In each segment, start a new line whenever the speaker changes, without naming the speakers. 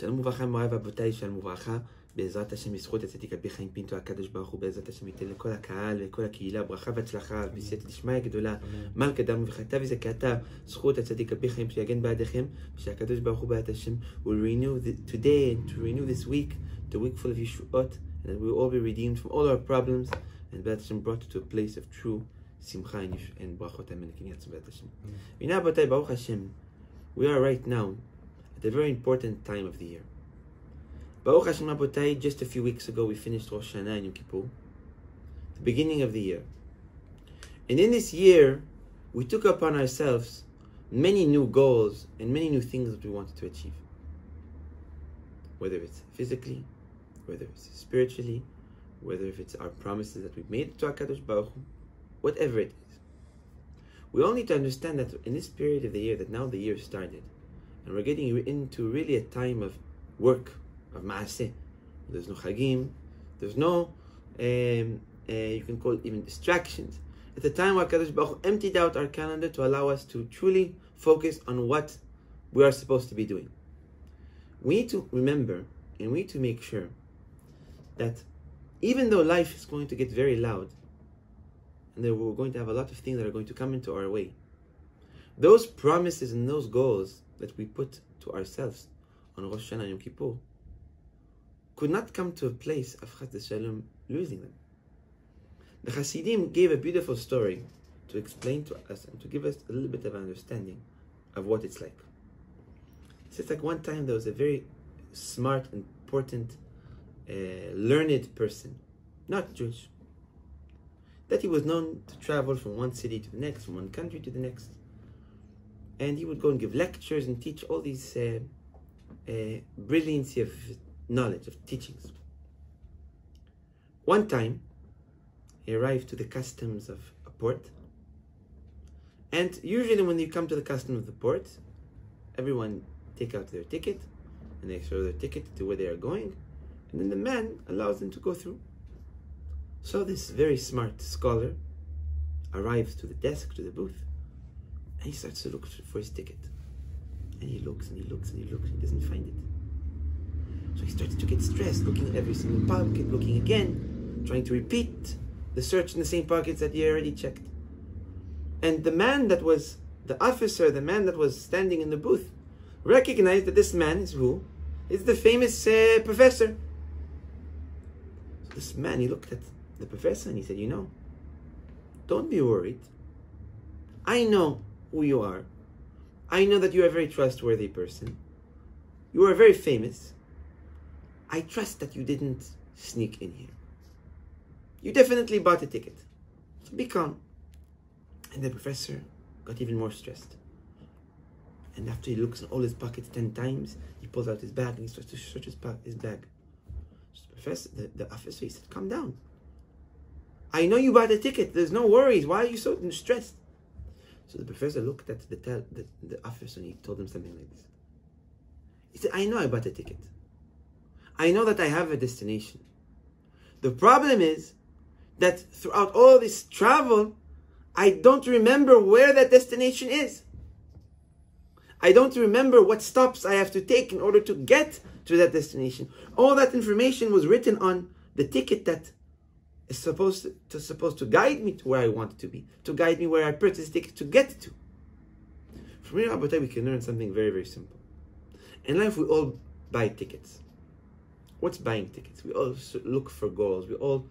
שלום וברכה מוריי ורבותיי, שלום וברכה. בעזרת השם, בזכות הצדיק על פי חיים פינטו הקדוש ברוך הוא, בעזרת השם ייתן לכל הקהל ולכל הקהילה ברכה והצלחה, בסייעתא דשמיא גדולה, מלכה דם וחטא וזכתה, זכות הצדיק על פי חיים שיגן בעדיכם, ושהקדוש ברוך הוא בעד השם will renew the, today to renew this week, the week full of Yeshuot, and that we will all be redeemed from all our problems, and בעד השם brought to a place of true שמחה and, and ברכות אמן לקניית בעד השם. והנה רבותיי, ברוך השם, we are right now at a very important time of the year. Baruch Hashem Rabotai, just a few weeks ago we finished Rosh Hashanah and Yom Kippur, the beginning of the year. And in this year, we took upon ourselves many new goals and many new things that we wanted to achieve. Whether it's physically, whether it's spiritually, whether if it's our promises that we've made to HaKadosh Baruch Hu, whatever it is. We all need to understand that in this period of the year, that now the year started, and we're getting into really a time of work, of maaseh. There's no chagim, there's no, um, uh, you can call it even distractions. At the time where Kadosh Baruch Hu emptied out our calendar to allow us to truly focus on what we are supposed to be doing. We need to remember and we need to make sure that even though life is going to get very loud, and that we're going to have a lot of things that are going to come into our way, those promises and those goals that we put to ourselves on Rosh Hashanah and Yom Kippur could not come to a place of Chas Shalom losing them. The Hasidim gave a beautiful story to explain to us and to give us a little bit of understanding of what it's like. It's like one time there was a very smart, important, uh, learned person, not Jewish, that he was known to travel from one city to the next, from one country to the next. And he would go and give lectures and teach all these uh, uh, brilliancy of knowledge, of teachings. One time, he arrived to the customs of a port. And usually, when you come to the custom of the port, everyone take out their ticket and they show their ticket to where they are going, and then the man allows them to go through. So, this very smart scholar arrives to the desk, to the booth, and he starts to look for his ticket. And he looks and he looks and he looks and he doesn't find it. So he starts to get stressed, looking at every single pocket, looking again, trying to repeat the search in the same pockets that he already checked. And the man that was the officer, the man that was standing in the booth, recognized that this man is who? Is the famous uh, professor. So this man, he looked at the professor and he said, You know, don't be worried. I know who you are. I know that you are a very trustworthy person. You are very famous. I trust that you didn't sneak in here. You definitely bought a ticket. So be calm. And the professor got even more stressed. And after he looks in all his pockets ten times, he pulls out his bag and he starts to search his, pa- his bag. So the professor, the, the officer, he said, "Calm down. I know you bought a ticket. There's no worries. Why are you so stressed?" So the professor looked at the, tel- the, the officer and he told him something like this. He said, I know I bought a ticket. I know that I have a destination. The problem is that throughout all this travel, I don't remember where that destination is. I don't remember what stops I have to take in order to get to that destination. All that information was written on the ticket that is supposed to, supposed to guide me to where I want to be, to guide me where I purchased ticket to get to. From here, Rabbatai, we can learn something very, very simple. In life, we all buy tickets. What's buying tickets? We all look for goals. We all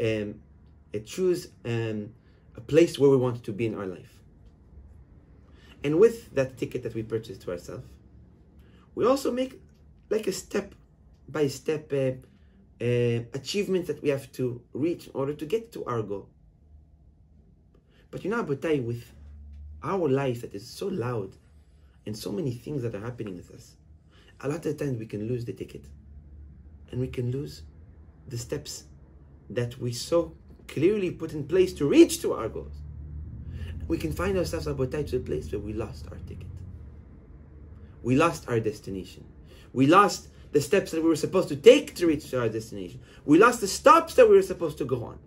um, uh, choose um, a place where we want to be in our life. And with that ticket that we purchase to ourselves, we also make like a step by step uh, uh, achievement that we have to reach in order to get to our goal. But you know, Abutai, with our life that is so loud and so many things that are happening with us, a lot of times we can lose the ticket and we can lose the steps that we so clearly put in place to reach to our goals. We can find ourselves Abutai to a place where we lost our ticket. We lost our destination. We lost the steps that we were supposed to take to reach our destination. We lost the stops that we were supposed to go on.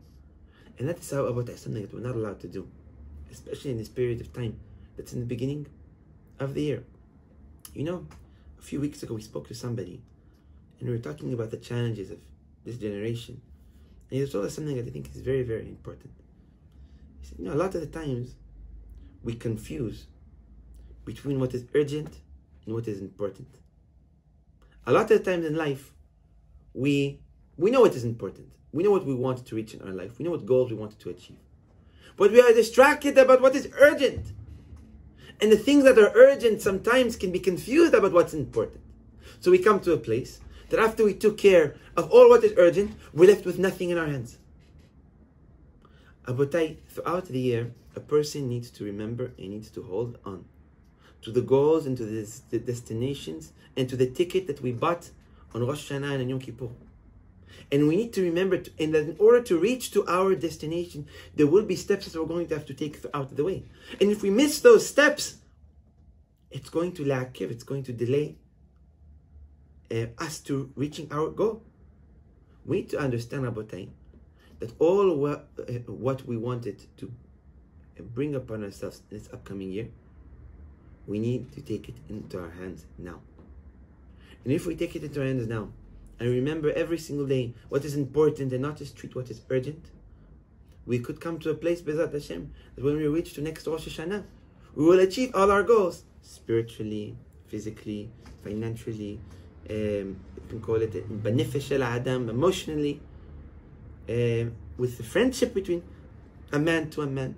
And that is how about something that we're not allowed to do, especially in this period of time that's in the beginning of the year. You know, A few weeks ago, we spoke to somebody, and we were talking about the challenges of this generation. And he told us something that I think is very, very important. He said, you know, a lot of the times we confuse between what is urgent and what is important. A lot of times in life, we we know what is important. We know what we want to reach in our life. We know what goals we want to achieve. But we are distracted about what is urgent. And the things that are urgent sometimes can be confused about what's important. So we come to a place that after we took care of all what is urgent, we're left with nothing in our hands. Abotai, throughout the year, a person needs to remember and needs to hold on to the goals and to the, the destinations and to the ticket that we bought on Rosh Hashanah and Yom Kippur. And we need to remember, to, and that in order to reach to our destination, there will be steps that we're going to have to take out of the way. And if we miss those steps, it's going to lack, it's going to delay uh, us to reaching our goal. We need to understand, Abotai, that all what, uh, what we wanted to bring upon ourselves this upcoming year, we need to take it into our hands now. And if we take it into our hands now, and remember every single day what is important and not just treat what is urgent, we could come to a place, Bezat Hashem, that when we reach to next Rosh Hashanah, we will achieve all our goals spiritually, physically, financially, um, you can call it beneficial adam, emotionally, um, with the friendship between a man to a man.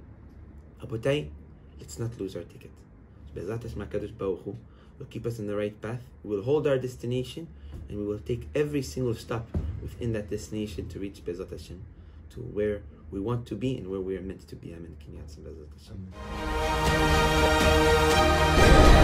Abotai, let's not lose our ticket. Bezat Hashem Baruch Hu will keep us in the right path. We will hold our destination and we will take every single stop within that destination to reach Bezat Hashem to where we want to be and where we are meant to be. Amen. Hashem?